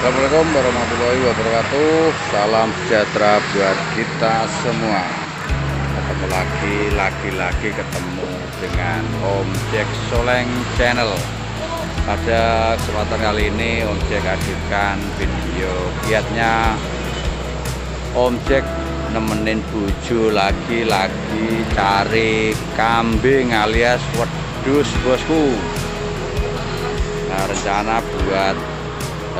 Assalamualaikum warahmatullahi wabarakatuh. Salam sejahtera buat kita semua. Ketemu lagi, lagi-lagi ketemu dengan Om Jack Soleng Channel. Pada kesempatan kali ini Om Jack hadirkan video giatnya Om Jack nemenin buju lagi-lagi cari kambing alias wedus bosku. Nah rencana buat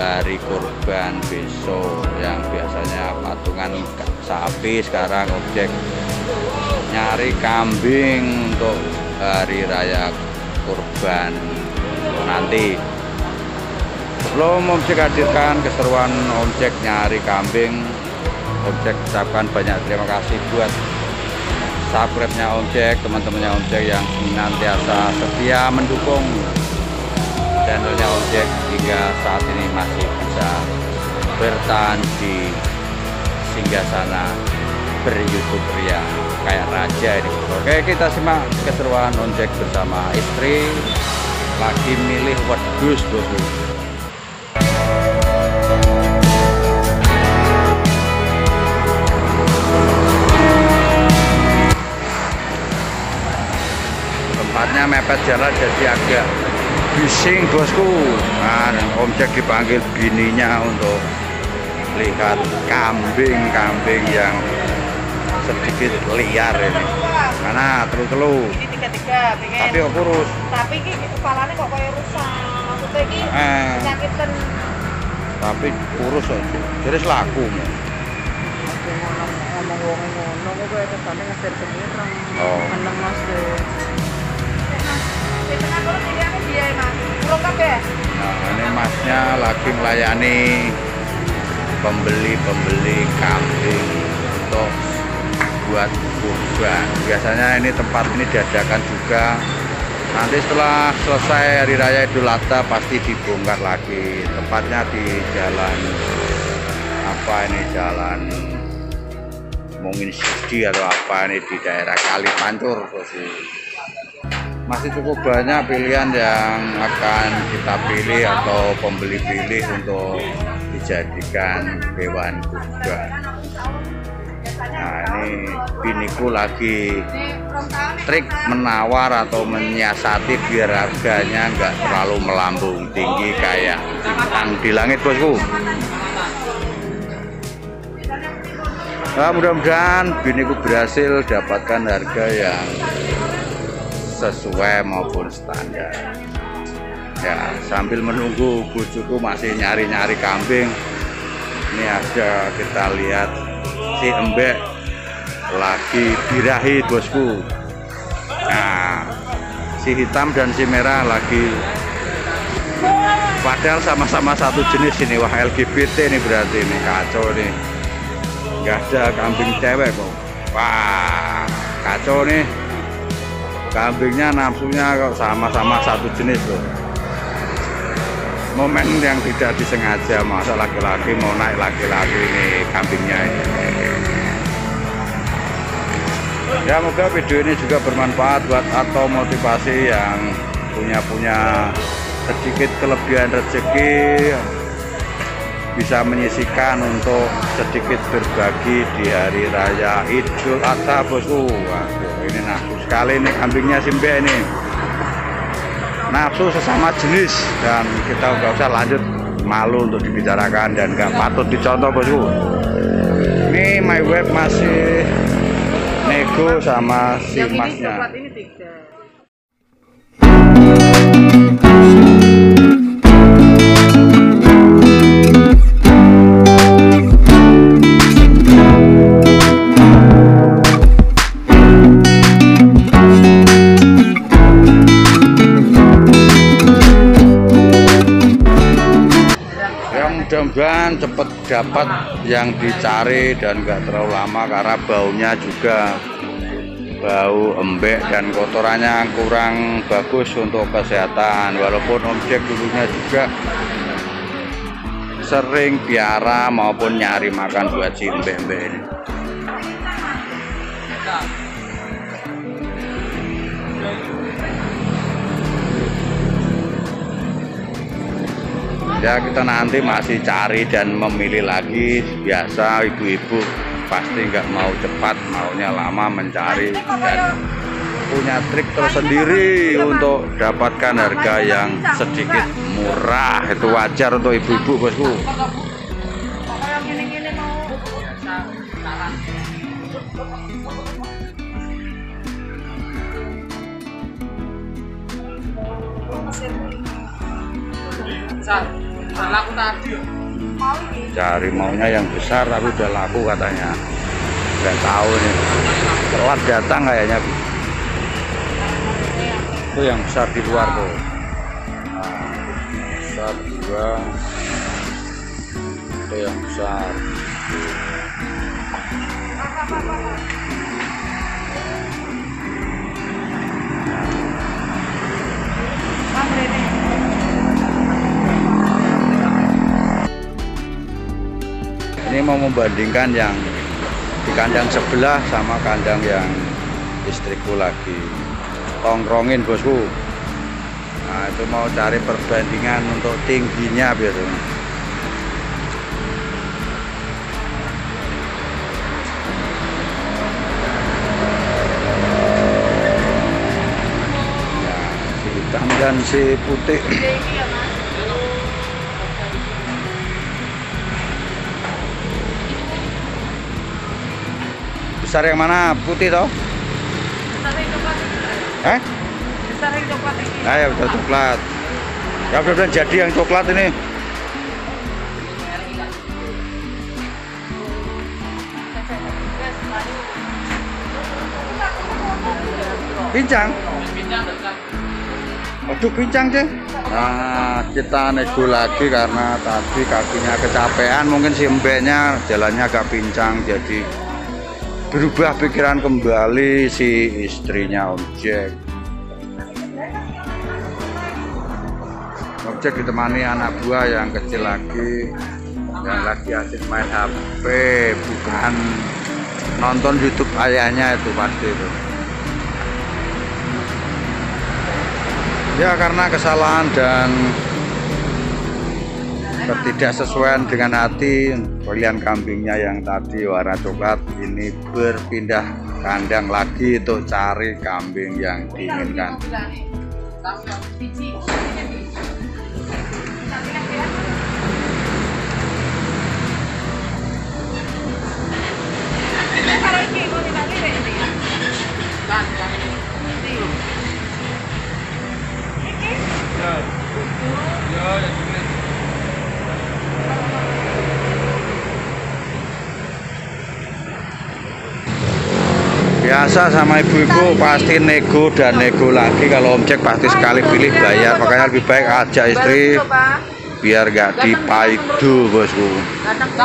dari korban besok yang biasanya patungan sapi sekarang objek nyari kambing untuk hari raya kurban nanti. Sebelum objek hadirkan keseruan objek nyari kambing objek ucapkan banyak terima kasih buat subscribe-nya objek teman-temannya objek yang senantiasa setia mendukung channelnya objek hingga saat ini masih bisa bertahan di singgah sana ber-youtube pria kayak raja ini. Oke kita simak keseruan objek bersama istri lagi milih wedus bosku tempatnya mepet jalan jadi agak bising bosku. Nah Om Jack dipanggil bininya untuk lihat kambing-kambing yang sedikit liar ini. Mana telu-telu. Ini tiga-tiga pengen. Tapi kok kurus? Tapi ini kepalanya kok kayak rusak. Maksudnya ini Eh. penyakitan tapi kurus aja jadi selaku ngomong ngomong ngono kok kayak kesannya ngeser Oh. mas masnya lagi melayani pembeli-pembeli kambing untuk buat kurban. Biasanya ini tempat ini diadakan juga. Nanti setelah selesai hari raya idul adha pasti dibongkar lagi. Tempatnya di jalan apa ini jalan mungkin Sidi atau apa ini di daerah Kalipancur bosku masih cukup banyak pilihan yang akan kita pilih atau pembeli pilih untuk dijadikan hewan kurban. Nah ini biniku lagi trik menawar atau menyiasati biar harganya nggak terlalu melambung tinggi kayak bintang di langit bosku. Nah, mudah-mudahan biniku berhasil dapatkan harga yang sesuai maupun standar. Ya sambil menunggu bujuku masih nyari-nyari kambing ini ada kita lihat si embek lagi birahi bosku. Nah si hitam dan si merah lagi padahal sama-sama satu jenis ini wah LGBT ini berarti ini kacau nih nggak ada kambing cewek kok. Wah kacau nih kambingnya nafsunya kok sama-sama satu jenis loh. Momen yang tidak disengaja masa laki-laki mau naik laki-laki ini kambingnya ini. ya moga video ini juga bermanfaat buat atau motivasi yang punya-punya sedikit kelebihan rezeki bisa menyisikan untuk sedikit berbagi di hari raya Idul Adha bosku. Ini nafsu sekali nih kambingnya simbe ini. Nafsu sesama jenis dan kita nggak usah lanjut malu untuk dibicarakan dan nggak patut dicontoh bosku. Ini my web masih nego sama si ini masnya dapat yang dicari dan nggak terlalu lama karena baunya juga bau embek dan kotorannya kurang bagus untuk kesehatan. Walaupun objek dulunya juga sering piara maupun nyari makan buat si embek-embek ini ya kita nanti masih cari dan memilih lagi. Biasa ibu-ibu pasti nggak mau cepat maunya lama mencari dan punya trik tersendiri untuk dapatkan harga yang sedikit murah. Itu wajar untuk ibu-ibu bosku tadi cari maunya yang besar tapi udah laku katanya. Nggak tahu nih telat datang kayaknya. Itu yang besar di luar tuh. Besar dua itu yang besar ini. mau membandingkan yang di kandang sebelah sama kandang yang istriku lagi. Tongkrongin bosku. Nah itu mau cari perbandingan untuk tingginya biasanya. Nah, si hitam dan si putih besar yang mana putih toh Besar yang coklat eh Besar yang coklat ini. Nah ya udah coklat. Ya udah jadi yang coklat ini. Pincang. besar Aduh pincang ceng. Nah kita nego lagi karena tadi kakinya kecapean mungkin si embeknya jalannya agak pincang jadi berubah pikiran kembali si istrinya Om Jack. Om Jack ditemani anak buah yang kecil lagi yang lagi asik main HP bukan nonton YouTube ayahnya itu pasti itu. Ya karena kesalahan dan ketidaksesuaian dengan hati pilihan kambingnya yang tadi warna coklat ini berpindah kandang lagi untuk cari kambing yang diinginkan. Biji. Ini kalau ini, kalau tidak ini, ini. kan yang ini Ini. Ini. ya ya yang ini Biasa sama ibu-ibu pasti nego dan nego lagi kalau Om Jack pasti sekali pilih bayar makanya lebih baik ajak istri biar gak dipaidu bosku. Ya kita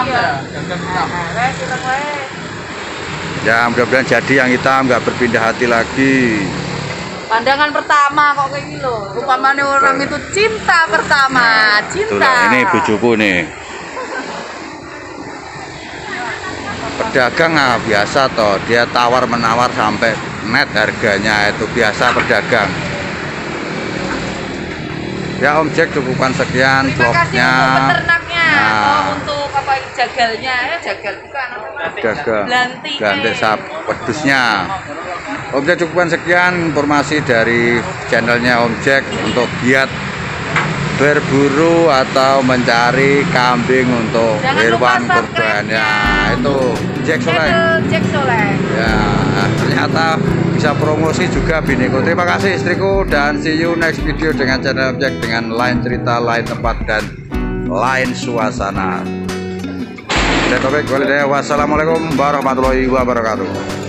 wes. Ya mudah-mudahan jadi yang hitam nggak berpindah hati lagi. Pandangan pertama kok kayak gitu. Rupamane orang itu cinta pertama, cinta. Itulah ini bujuku nih. Pedagang ah, biasa toh, dia tawar menawar sampai net harganya itu biasa pedagang. Ya Om Jack cukupkan sekian vlognya. Nah. Oh, untuk apa jagalnya? Ya jagal bukan. Belantik. Ganti sap pedusnya. Om Jack cukupkan sekian informasi dari channelnya Om Jack untuk giat berburu atau mencari kambing untuk Jangan hewan lupa kurban ya subscribe-nya. itu Jack Soleh. Channel Jack Soleh. ya ternyata bisa promosi juga biniku. Terima kasih istriku dan see you next video dengan channel Jack dengan lain cerita lain tempat dan lain suasana. Dan topik wassalamualaikum warahmatullahi wabarakatuh